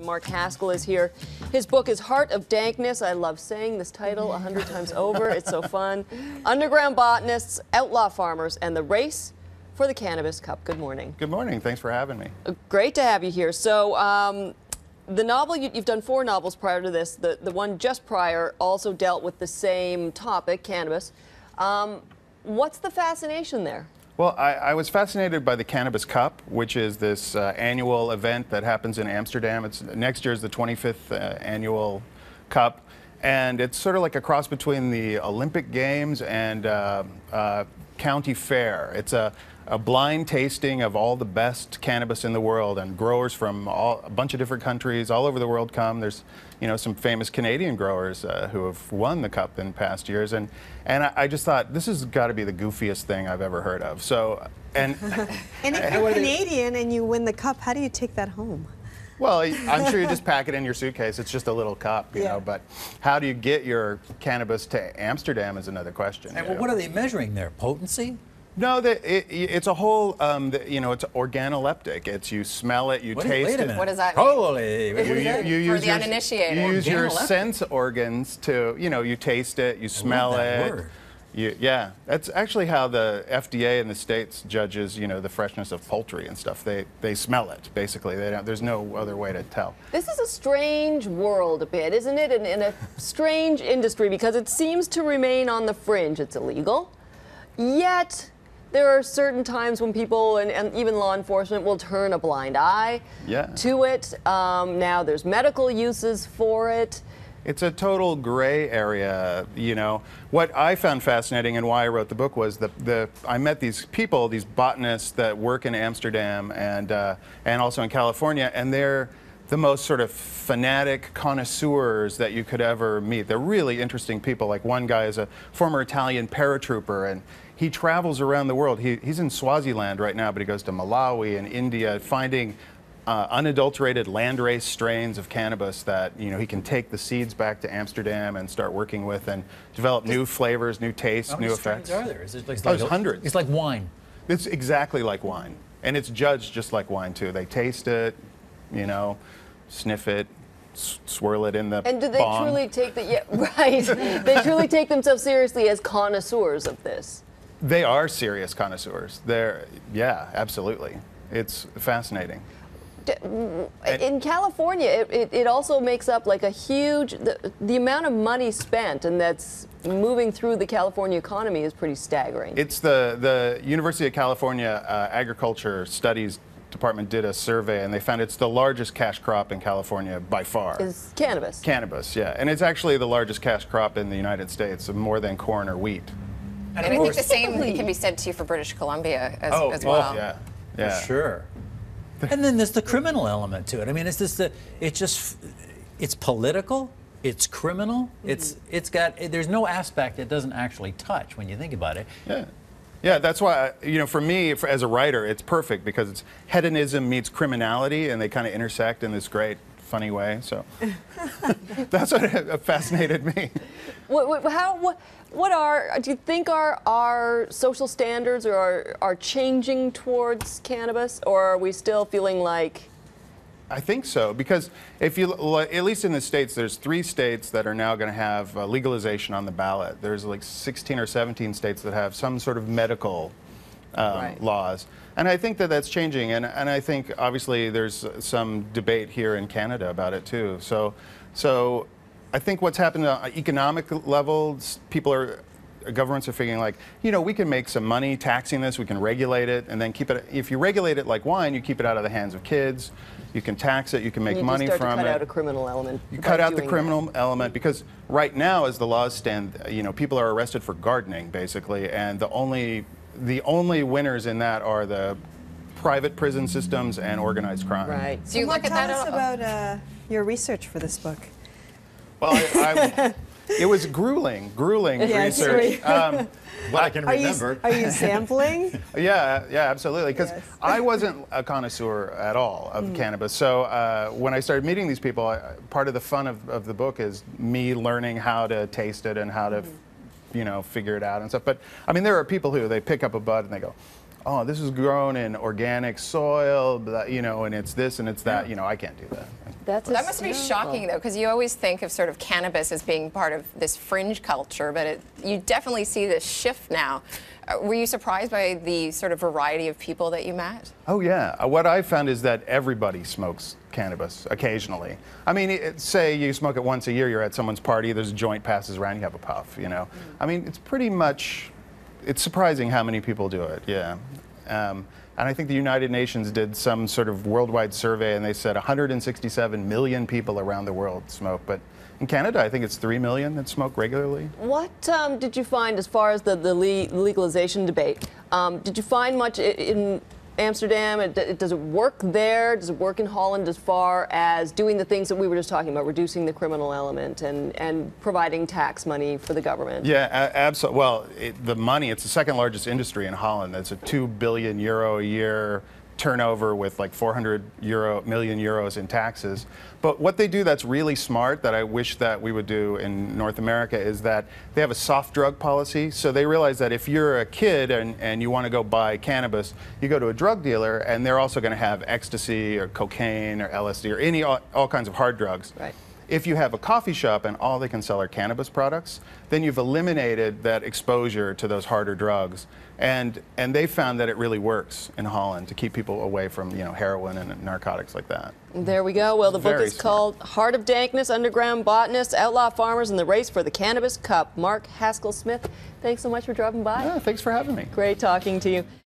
Mark Haskell is here. His book is Heart of Dankness. I love saying this title a hundred times over. It's so fun. Underground botanists, outlaw farmers, and the race for the Cannabis Cup. Good morning. Good morning. Thanks for having me. Great to have you here. So, um, the novel, you, have done four novels prior to this. The, the one just prior also dealt with the same topic, cannabis. Um, what's the fascination there? Well, I, I, was fascinated by the Cannabis Cup, which is this uh, annual event that happens in Amsterdam. It's next year is the 25th uh, annual Cup, and it's sort of like a cross between the Olympic Games and uh, uh county fair. It's a a blind tasting of all the best cannabis in the world, and growers from all, a bunch of different countries all over the world come. There's, you know, some famous Canadian growers uh, who have won the cup in past years, and and I, I just thought this has got to be the goofiest thing I've ever heard of. So, and and if you're Canadian and you win the cup, how do you take that home? Well, I'm sure you just pack it in your suitcase. It's just a little cup, you yeah. know. But how do you get your cannabis to Amsterdam is another question. And well, what are they measuring there? Potency? No, the, it, it's a whole, um, the, you know, it's organoleptic. It's you smell it, you what taste it. What does that mean? Holy! You, you, you, use For the your, uninitiated. You use your sense organs to, you know, you taste it, you smell it. Word. You, yeah, that's actually how the FDA in the states judges, you know, the freshness of poultry and stuff. They they smell it basically. there's no other way to tell. This is a strange world a bit, isn't it? In, in a strange industry because it seems to remain on the fringe. It's illegal, yet there are certain times when people and, and even law enforcement will turn a blind eye yeah. to it. Um, now there's medical uses for it. It's a total gray area, you know. What I found fascinating and why I wrote the book was that the I met these people, these botanists that work in Amsterdam and uh, and also in California, and they're the most sort of fanatic connoisseurs that you could ever meet. They're really interesting people. Like one guy is a former Italian paratrooper, and he travels around the world. He, he's in Swaziland right now, but he goes to Malawi and India, finding uh, unadulterated landrace strains of cannabis that you know he can take the seeds back to Amsterdam and start working with and develop new flavors, new tastes, How new many effects. Are there? Is it like, oh, there's hundreds. It's like wine. It's exactly like wine, and it's judged just like wine too. They taste it, you know, sniff it, swirl it in the And do they bong. truly take the yeah right? they truly take themselves seriously as connoisseurs of this. They are serious connoisseurs. They're yeah, absolutely. It's fascinating. In California, it, it, it, also makes up like a huge, the, the amount of money spent and that's moving through the California economy is pretty staggering. It's the, the University of California uh, Agriculture Studies Department did a survey and they found it's the largest cash crop in California by far. Is cannabis. Cannabis, yeah. And it's actually the largest cash crop in the United States, more than corn or wheat. And, and I think the same can be said too for British Columbia as, oh, as well. Oh, yeah. Yeah. For sure. and then there's the criminal element to it. I mean, it's just the, it's just, it's political, it's criminal, mm-hmm. it's, it's got, there's no aspect it doesn't actually touch when you think about it. Yeah. Yeah, that's why, you know, for me, for, as a writer, it's perfect because it's hedonism meets criminality and they kind of intersect in this great, funny way. So that's what fascinated me. What, what, how, what, what are, do you think our, our social standards are, are changing towards cannabis or are we still feeling like I think so because if you at least in the states, there's three states that are now going to have uh, legalization on the ballot. There's like 16 or 17 states that have some sort of medical um, right. laws, and I think that that's changing. And and I think obviously there's some debate here in Canada about it too. So so I think what's happened on economic levels, people are governments are figuring like, you know, we can make some money taxing this, we can regulate it, and then keep it. If you regulate it like wine, you keep it out of the hands of kids. You can tax it, you can make you money from it. You cut out a criminal element. You cut out the criminal that. element because right now, as the laws stand, you know, people are arrested for gardening basically, and the only the only winners in that are the private prison systems and organized crime. Right. So you look at tell that us about uh, your research for this book. Well, I, I, it was grueling, grueling research. Um, what I can are remember. You, are you sampling? yeah, yeah, absolutely. Because yes. I wasn't a connoisseur at all of mm. cannabis. So uh, when I started meeting these people, I, part of the fun of, of, the book is me learning how to taste it and how to, mm. You know, figure it out and stuff. But I mean, there are people who they pick up a bud and they go, oh, this is grown in organic soil, you know, and it's this and it's that. You know, I can't do that. That's That must be shocking, though, because you always think of sort of cannabis as being part of this fringe culture, but it, you definitely see this shift now. Uh, were you surprised by the sort of variety of people that you met? Oh yeah. Uh, What I found is that everybody smokes cannabis occasionally. I mean, it, say you smoke it once a year. You're at someone's party. There's a joint passes around. You have a puff. You know. I mean, it's pretty much. It's surprising how many people do it. Yeah. Um, and I think the United Nations did some sort of worldwide survey, and they said 167 million people around the world smoke. But in Canada, I think it's 3 million that smoke regularly. What um, did you find as far as the, the le- legalization debate? Um, did you find much in Amsterdam? It, it- does it work there? Does it work in Holland as far as doing the things that we were just talking about, reducing the criminal element and, and providing tax money for the government? Yeah, absolutely. Well, it, the money, it's the second largest industry in Holland. It's a 2 billion euro a year turnover with like 400 euro, million euros in taxes. But what they do that's really smart that I wish that we would do in North America is that they have a soft drug policy. So they realize that if you're a kid and, and you want to go buy cannabis, you go to a drug dealer and they're also going to have ecstasy or cocaine or LSD or any all, all kinds of hard drugs. Right. If you have a coffee shop and all they can sell are cannabis products, then you've eliminated that exposure to those harder drugs. And, and they found that it really works in Holland to keep people away from you know, heroin and narcotics like that. There we go. Well, the book Very is smart. called Heart of Dankness Underground Botanists, Outlaw Farmers, and the Race for the Cannabis Cup. Mark Haskell Smith, thanks so much for dropping by. Yeah, thanks for having me. Great talking to you.